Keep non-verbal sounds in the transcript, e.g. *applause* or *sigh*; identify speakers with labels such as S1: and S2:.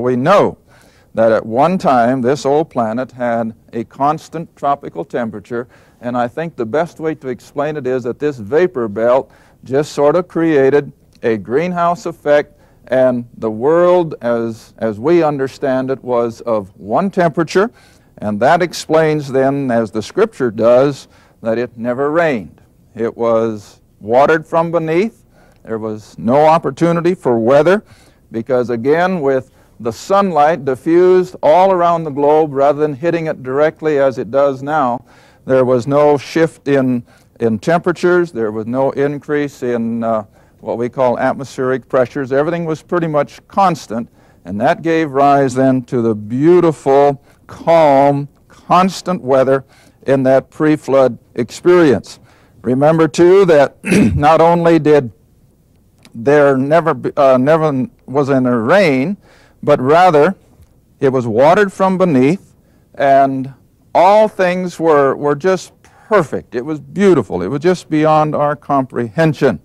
S1: we know that at one time this old planet had a constant tropical temperature, and I think the best way to explain it is that this vapor belt just sort of created a greenhouse effect, and the world, as, as we understand it, was of one temperature, and that explains then, as the scripture does, that it never rained. It was watered from beneath. There was no opportunity for weather because, again, with the sunlight diffused all around the globe rather than hitting it directly as it does now, there was no shift in, in temperatures, there was no increase in uh, what we call atmospheric pressures. Everything was pretty much constant, and that gave rise then to the beautiful, calm, constant weather in that pre flood experience. Remember, too, that *clears throat* not only did there never, uh, never was any rain, but rather it was watered from beneath, and all things were, were just perfect. It was beautiful. It was just beyond our comprehension.